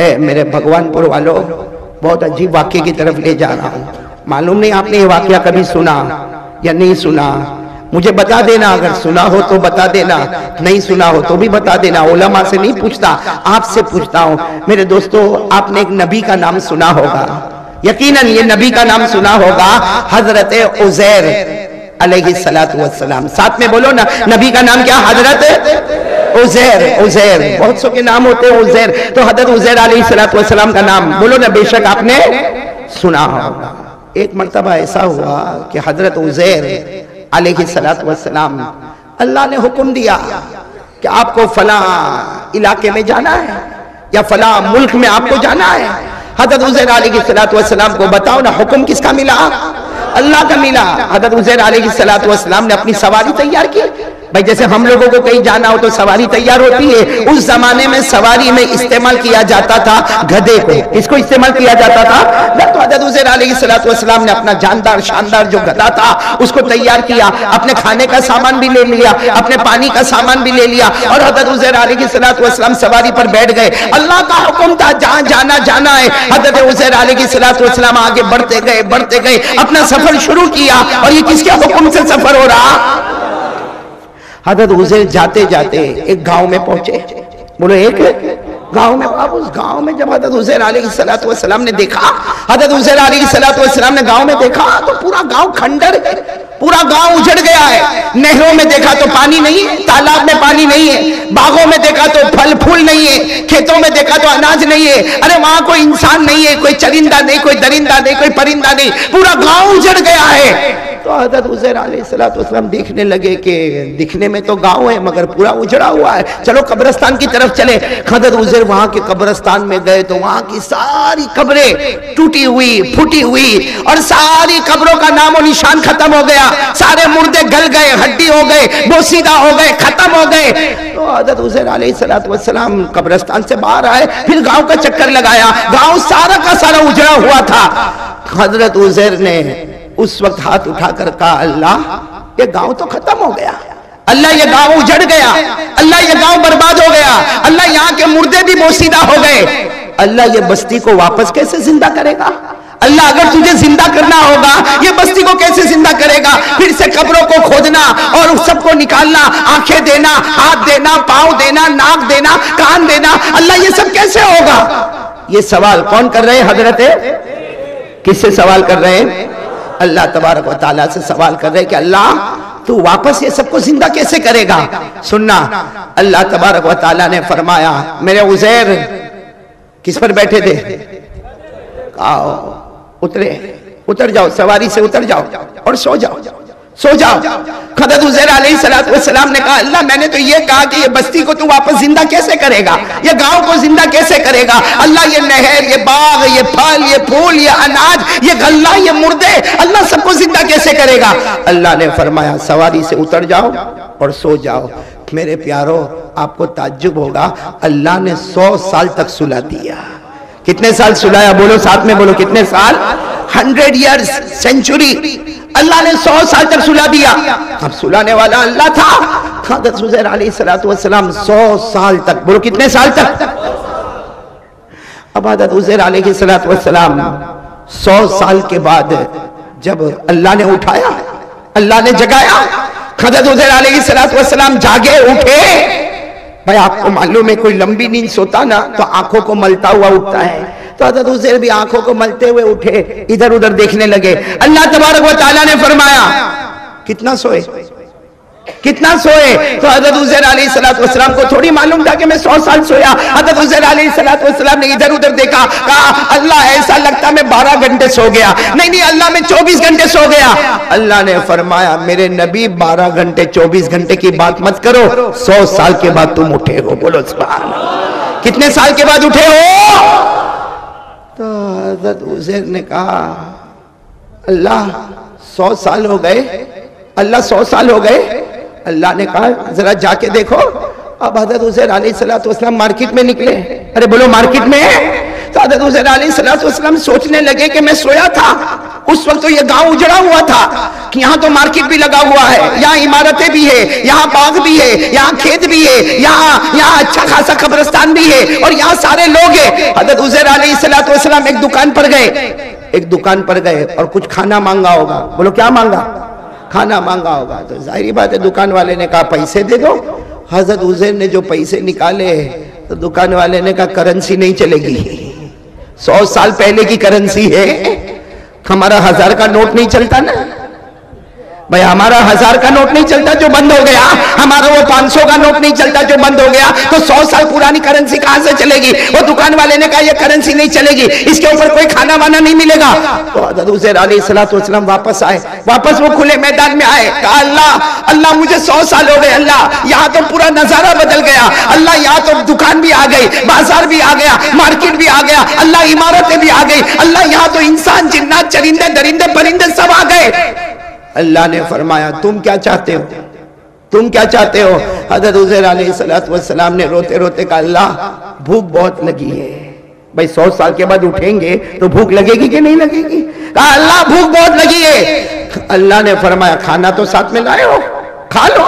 ए, मेरे भगवानपुर वालों बहुत अजीब वाक्य की तरफ़ ले जा रहा हूँ। मालूम नहीं आपने ये वाक्य कभी सुना या नहीं सुना। मुझे बता देना, अगर सुना हो तो बता देना, नहीं सुना हो तो भी बता देना। ओलमा से नहीं पूछता, आपसे पूछता हूँ। मेरे दोस्तों, आपने एक नबी का नाम सुना होगा। यकीनन ये नबी का नाम सुना होगा, हज़रत उजैर अलैहिस्सलाम साथ में बोलो ना, नबी का नाम क्या, हज़रत उजैर उजैर बहुत सौ के नाम होते हैं उजैर। तो हज़रत उजैर अलैहिस्सलाम का नाम। बोलो ना बेशक आपने सुना होगा। एक मरतबा ऐसा हुआ कि हज़रत उजैर अलैहिस्सलाम अल्लाह ने हुक्म दिया कि आपको फला इलाके में जाना है या फला मुल्क में आपको जाना है। हज़रत उजैर अलैहिस्सलाम को बताओ ना हुक्म किसका मिला? अल्लाह का मिला। हज़रत उजैर अलैहिस्सलाम ने अपनी सवारी तैयार की। भाई, जैसे हम लोगों को कहीं जाना हो तो सवारी तैयार होती है। उस जमाने में सवारी में इस्तेमाल किया जाता था गधे को। किसको इस्तेमाल किया जाता था? तो ने अपना जानदार, शानदार जो गधा था, उसको तैयार किया। अपने खाने का सामान भी ले लिया, अपने पानी का सामान भी ले लिया। और हज़रत अलैहिस्सलाम सवारी पर बैठ गए। अल्लाह का हुक्म था, जहाँ जाना जाना है। हज़रत अलैहिस्सलाम आगे बढ़ते गए बढ़ते गए। अपना सफ़र शुरू किया। और ये किसके हुक्म से सफ़र हो रहा? हज़रत उजैर जाते जाते एक गाँव में पहुँचे। बोलो, एक गाँव में, अब उस गाँव में जब हज़रत हुसैन अलैहिस्सलाम ने देखा, हज़रत हुसैन अलैहिस्सलाम ने गाँव में देखा तो पूरा गाँव खंडर, पूरा गाँव उजड़ गया है। नहरों में देखा तो पानी नहीं है, तालाब में पानी नहीं है, बागों में देखा तो फल फूल नहीं है, खेतों में देखा तो अनाज नहीं है। अरे वहाँ कोई इंसान नहीं है, कोई चरिंदा नहीं, कोई दरिंदा नहीं, कोई परिंदा नहीं, पूरा गाँव उजड़ गया है। तो हज़रत हुसैन अलैहिस्सलाम देखने लगे कि दिखने में तो गाँव है, मगर पूरा उजड़ा हुआ है। चलो कब्रस्तान की तरफ़ चले। हज़रत हुसैन वहाँ के कब्रस्तान में गए तो वहाँ की सारी कब्रें टूटी हुई, फूटी हुई और सारी कब्रों का नामो निशान खत्म हो गया। सारे मुर्दे गल गए, हड्डी हो गए, बोसीदा हो गए, खत्म हो गए। तो हज़रत हुसैन अलैहिस्सलाम कब्रस्तान से बाहर आए, फिर गाँव का चक्कर लगाया। गाँव सारा का सारा उजड़ा हुआ था। हज़रत हुसैन ने उस वक्त हाथ उठाकर कहा, अल्लाह, ये गाँव तो खत्म हो गया। अल्लाह, ये गाँव उजड़ गया। अल्लाह, ये गाँव बर्बाद हो गया। अल्लाह, यहाँ के मुर्दे भी बोसीदा हो गए। अल्लाह, ये बस्ती को वापस कैसे ज़िंदा करेगा? अल्लाह, अगर तुझे ज़िंदा करना होगा, ये बस्ती को कैसे ज़िंदा करेगा? फिर से कब्रों को खोदना और उस सबको निकालना, आँखें देना, हाथ देना, पाँव देना, नाक देना, कान देना, अल्लाह, ये सब कैसे होगा? ये सवाल कौन कर रहे हैं, हज़रत? किससे सवाल कर रहे हैं? अल्लाह तबारक वाली से सवाल कर रहे कि अल्लाह, तू वापस ये सबको ज़िंदा कैसे करेगा? सुनना, अल्लाह तबारक वाली ने फरमाया, मेरे उजैर, किस पर बैठे थे? आओ, उतरे, उतर जाओ, सवारी से उतर जाओ और सो जाओ। सो जाओ। खदत उजैर अलैहिस्सलाम ने कहा, अल्लाह, मैंने तो ये कहा कि ये बस्ती को तू वापस ज़िंदा कैसे करेगा? ये गाँव को ज़िंदा कैसे करेगा? अल्लाह, ये नहर, ये बाग, ये फल, ये फूल, ये अनाज, ये गल्ला, ये मुर्दे, अल्लाह सबको ज़िंदा कैसे करेगा? अल्लाह ने फरमाया, सवारी से उतर जाओ और सो जाओ। मेरे प्यारो, आपको ताज्जुब होगा। अल्लाह ने सौ साल तक सुला दिया। कितने साल सुलाया? बोलो, साथ में बोलो, कितने साल? हंड्रेड ईयर्स सेंचुरी अल्लाह ने सौ साल तक सुला दिया। अब सुलाने वाला अल्लाह था। अलैहिस्सलाम सौ साल तक, बोलो कितने साल तक? अब हज़रत हुसैन अलैहिस्सलाम सौ साल के बाद जब अल्लाह ने उठाया, अल्लाह ने जगाया हज़रत हुसैन अलैहिस्सलाम जागे, उठे। भाई, आपको मालूम है कोई लंबी नींद सोता ना तो आँखों को मलता हुआ उठता है। तो हज़रत हुसैन भी आँखों को मलते हुए उठे, इधर उधर देखने लगे। अल्लाह तबारक ने फरमाया, कितना सोए? कितना सोए? तो हज़रत हुसैन अलैहिस्सलाम को थोड़ी मालूम था कि मैं सौ साल सोया। हज़रत हुसैन अलैहिस्सलाम ने इधर उधर देखा, कहा, अल्लाह, ऐसा लगता मैं बारह घंटे सो गया। नहीं नहीं, अल्लाह, मैं चौबीस घंटे सो गया। अल्लाह ने फरमाया, मेरे नबी, बारह घंटे, चौबीस घंटे की बात मत करो। सौ साल के बाद तुम उठे हो, बोलो, सुभान कितने साल के बाद उठे हो? हज़रत उजैर ने कहा, अल्लाह सौ साल हो गए, अल्लाह सौ साल हो गए। अल्लाह ने कहा, जरा जाके देखो। अब हज़रत हुसैन अलैहिस्सलाम मार्केट में निकले। अरे बोलो, मार्केट में तो हज़रत हुसैन सोचने लगे कि मैं सोया था। उस वक्त तो ये गाँव उजड़ा हुआ था कि यहाँ तो मार्केट भी लगा हुआ है, यहाँ इमारतें भी है, यहाँ बाग भी है, यहाँ खेत भी है, यहाँ यहाँ अच्छा खासा कब्रस्तान भी है और यहाँ सारे लोग है। एक दुकान पर गए। एक दुकान पर गए और कुछ खाना मांगा होगा। बोलो, क्या मांगा? खाना मांगा होगा। तो ज़ाहिर बात है, दुकान वाले ने कहा, पैसे दे दो। हज़रत उजैर ने जो पैसे निकाले तो दुकान वाले ने कहा, करेंसी नहीं चलेगी। सौ साल पहले की करेंसी है। हमारा हज़ार का नोट नहीं चलता ना? भाई, हमारा हज़ार का नोट नहीं चलता जो बंद हो गया। हमारा वो पाँच सौ का नोट नहीं चलता जो बंद हो गया। तो सौ साल पुरानी करेंसी कहाँ से चलेगी? वो दुकान वाले ने कहा, ये करेंसी नहीं चलेगी। इसके ऊपर कोई खाना वाना नहीं मिलेगा। तो सलाम वापस आए। वापस वो खुले मैदान में आए। कहा, अल्लाह अल्लाह, मुझे सौ साल हो गए, अल्लाह। यहाँ तो पूरा नज़ारा बदल गया। अल्लाह, यहाँ तो दुकान भी आ गई, बाज़ार भी आ गया, मार्केट भी आ गया। अल्लाह, इमारतें भी आ गई। अल्लाह, यहाँ तो इंसान जिन्ना चरिंदे, दरिंदे, परिंदे सब आ गए। अल्लाह ने फरमाया, तुम क्या चाहते हो? तुम क्या चाहते हो? हज़रत उजैर सलाम ने रोते रोते कहा, अल्लाह, भूख बहुत लगी है। भाई, सौ साल के बाद उठेंगे तो भूख लगेगी कि नहीं लगेगी? कहा, अल्लाह, भूख बहुत लगी है। अल्लाह ने फरमाया, खाना तो साथ में लाए हो, खा लो।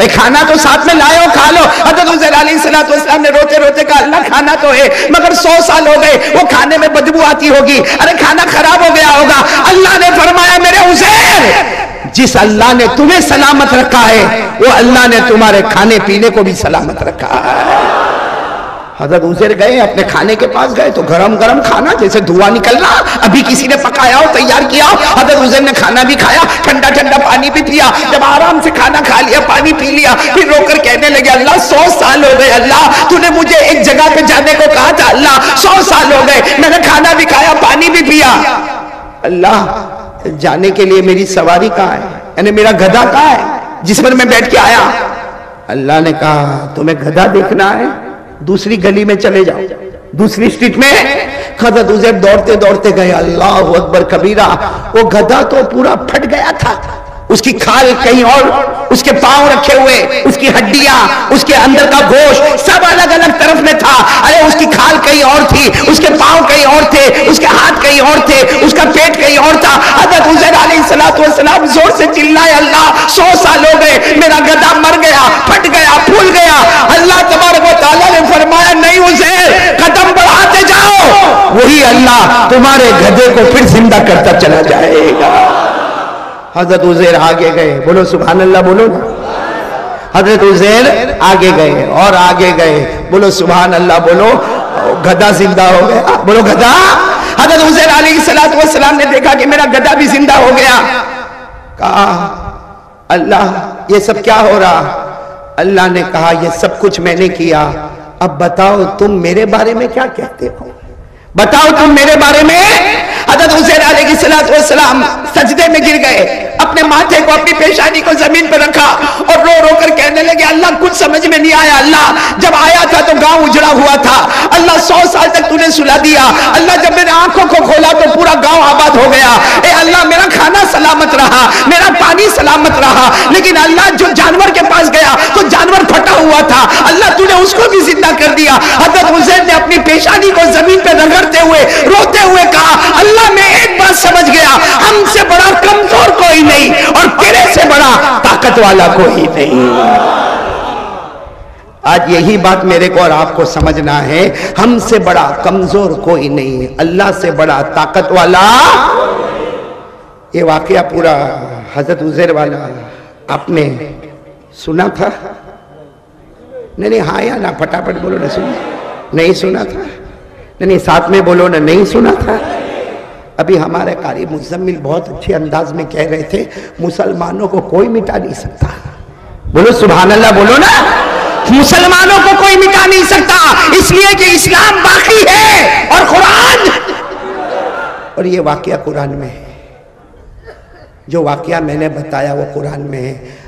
भाई खाना तो साथ में लाओ, खा लो। हज़रत ने रोते रोते कहा, अल्लाह, खाना तो है, मगर सौ साल हो गए, वो खाने में बदबू आती होगी। अरे, खाना खराब हो गया होगा। अल्लाह ने फरमाया, मेरे हुसैन जिस अल्लाह ने तुम्हें सलामत रखा है, वो अल्लाह ने तुम्हारे खाने पीने को भी सलामत रखा है। हज़रत उजैर गए, अपने खाने के पास गए तो गरम गरम खाना, जैसे धुआँ निकल रहा, अभी किसी ने पकाया हो तैयार किया। हज़रत उजैर ने खाना भी खाया ठंडा ठंडा पानी भी पिया, जब आराम से खाना खा लिया, पानी पी लिया, फिर रोकर कहने लगे, अल्लाह, सौ साल हो गए, अल्लाह, तूने मुझे एक जगह पे जाने को कहा था, अल्लाह, सौ साल हो गए, मैंने खाना भी खाया, पानी भी पिया। अल्लाह, जाने के लिए मेरी सवारी कहाँ है? यानी मेरा गधा कहाँ है, जिस पर मैं बैठ के आया? अल्लाह ने कहा, तुम्हें गधा देखना है? दूसरी गली में चले जाओ। दूसरी स्ट्रीट में। हज़रत उजैर दौड़ते दौड़ते गए, अल्लाह अकबर कबीरा। वो गधा तो पूरा फट गया था। उसकी खाल कहीं और, उसके पाँव रखे हुए, उसकी हड्डियाँ, उसके अंदर का गोश्त सब अलग अलग तरफ़ में था। अरे, उसकी खाल कहीं और थी, उसके पाँव कहीं और थे, उसके हाथ कहीं और थे, उसका पेट कहीं और था। हज़रत उजैर सलाम ज़ोर से चिल्लाए, अल्लाह, सौ साल हो गए, मेरा गदा मर गया, फट गया, फूल गया। अल्लाह तबारक ताला ने फरमाया, नहीं उजैर कदम बढ़ाते जाओ। वही अल्लाह तुम्हारे गधे को फिर ज़िंदा करता चला जाएगा। हज़रत उजैर आगे गए। बोलो सुबह अल्लाह बोलो हज़रत उजैर आगे गए और आगे गए। बोलो सुबह अल्लाह बोलो। गधा ज़िंदा हो गया। बोलो, गधा। हज़रत उजैर सलाम ने देखा कि मेरा गधा भी ज़िंदा हो गया। कहा, अल्लाह, ये सब क्या हो रहा? अल्लाह ने कहा, ये सब कुछ मैंने किया। अब बताओ तुम मेरे बारे में क्या कहते हो? बताओ तुम मेरे बारे में? हज़रत हुसैन सलाम सजदे में गिर गए। अपने माथे को, अपनी पेशानी को ज़मीन पर रखा और रो रो कर कहने लगे, अल्लाह, कुछ समझ में नहीं आया, अल्लाह, जब आया था तो गाँव उजड़ा हुआ था। अल्लाह, सौ साल तक तूने सुला दिया। अल्लाह, जब मेरे आँखों को खोला तो पूरा गाँव आबाद हो गया। ए अल्लाह, मेरा खाना सलामत रहा, मेरा पानी सलामत रहा, लेकिन अल्लाह, जो जानवर के पास गया तो जानवर फटा हुआ था। अल्लाह, तूने उसको भी ज़िंदा कर दिया। हज़रत हुसैन ने अपनी पेशानी को ज़मीन पर रगड़ते हुए, रोते हुए कहा, अल्लाह, मैं एक बात समझ गया, हमसे बड़ा कमज़ोर कोई नहीं और तेरे से बड़ा ताकत वाला कोई नहीं। आज यही बात मेरे को और आपको समझना है। हमसे बड़ा कमज़ोर कोई नहीं। अल्लाह से बड़ा ताकत वाला ये वाकया पूरा हज़रत उजैर वाला आपने सुना था? नहीं नहीं हाँ या ना, फटाफट बोलो ना सुना। नहीं सुना था? नहीं, साथ में बोलो ना, नहीं सुना था? अभी हमारे कारी मुजम्मिल बहुत अच्छे अंदाज में कह रहे थे, मुसलमानों को कोई मिटा नहीं सकता। बोलो सुबह अल्लाह बोलो ना। मुसलमानों को कोई मिटा नहीं सकता, इसलिए कि इस्लाम बाकी है और कुरान। और ये वाक्य कुरान में है। जो वाक्य मैंने बताया वो कुरान में है।